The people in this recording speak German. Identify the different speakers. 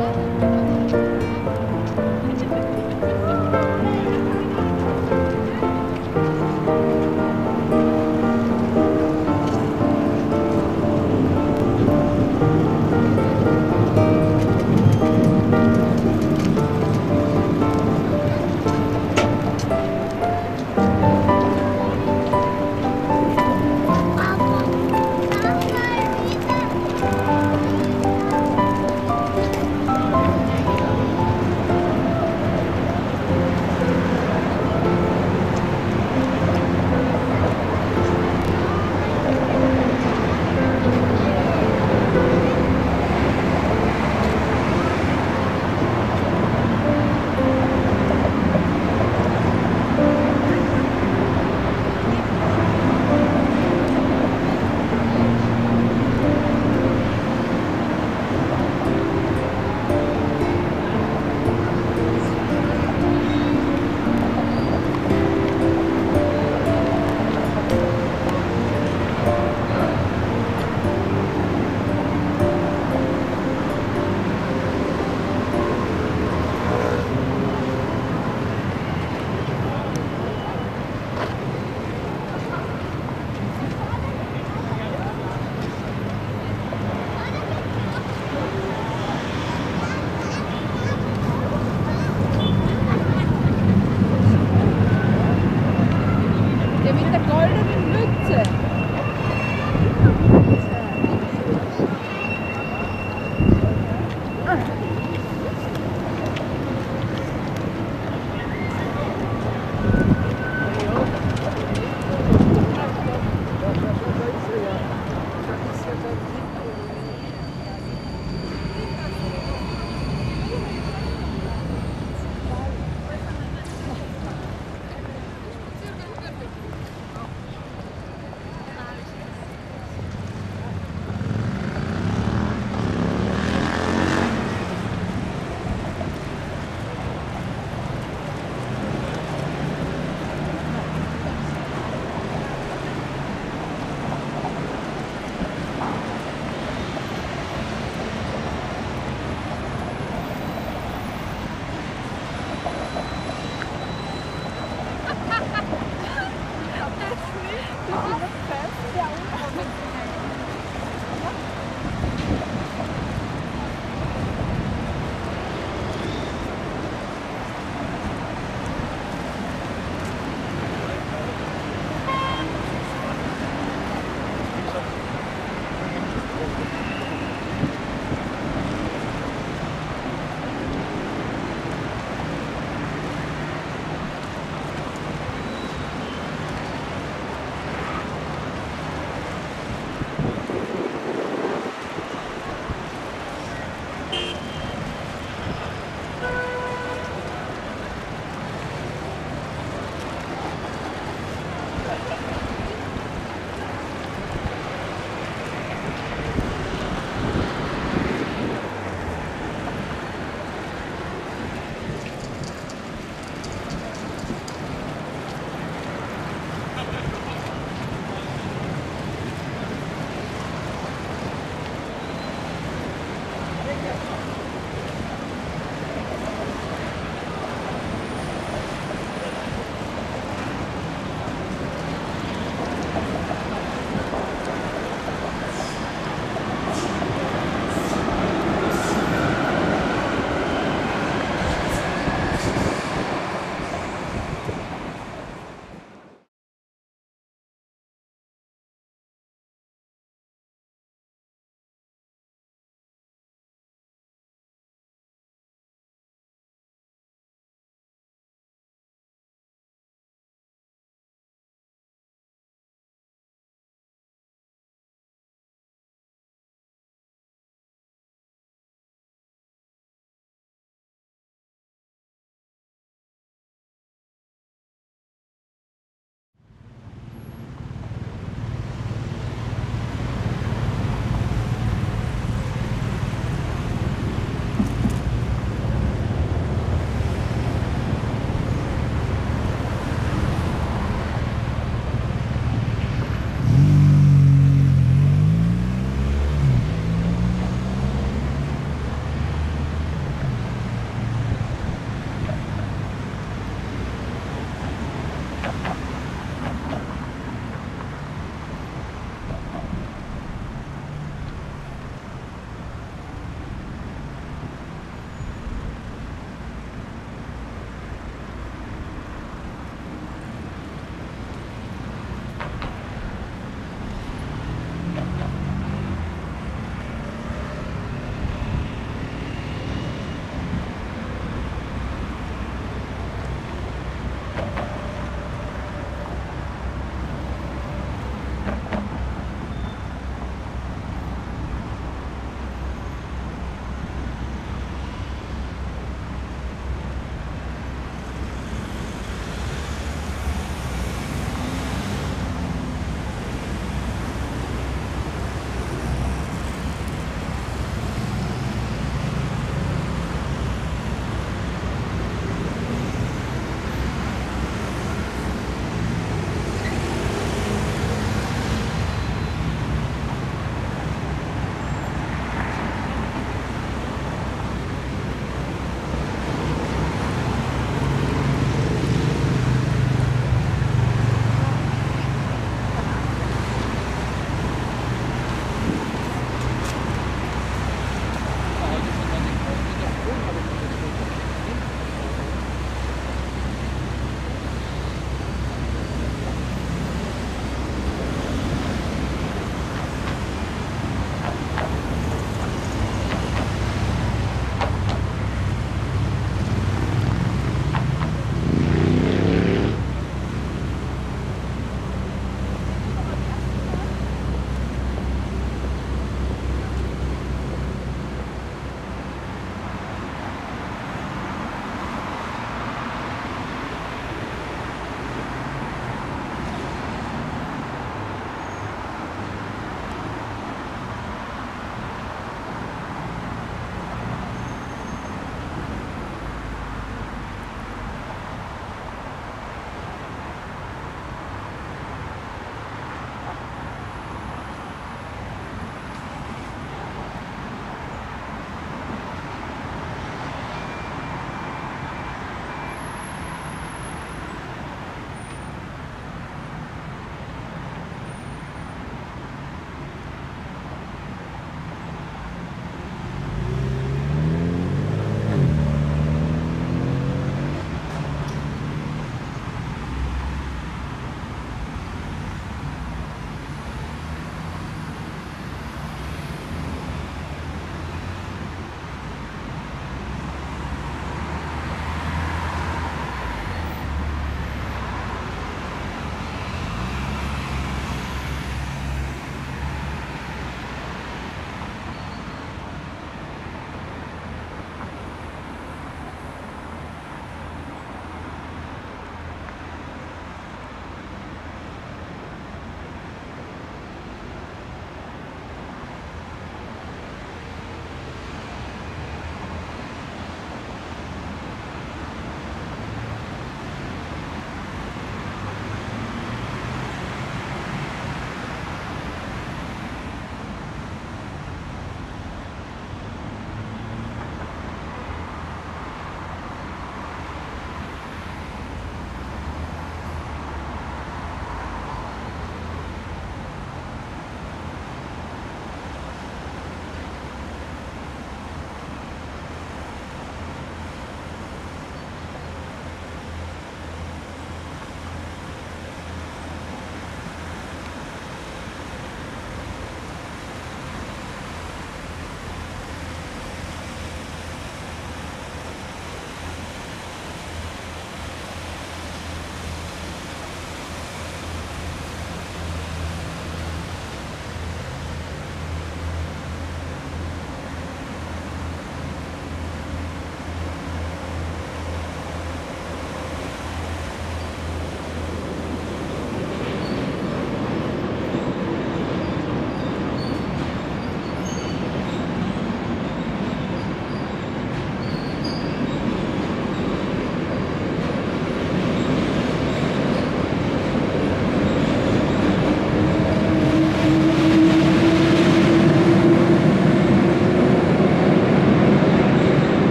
Speaker 1: Thank you. goldenen Mütze.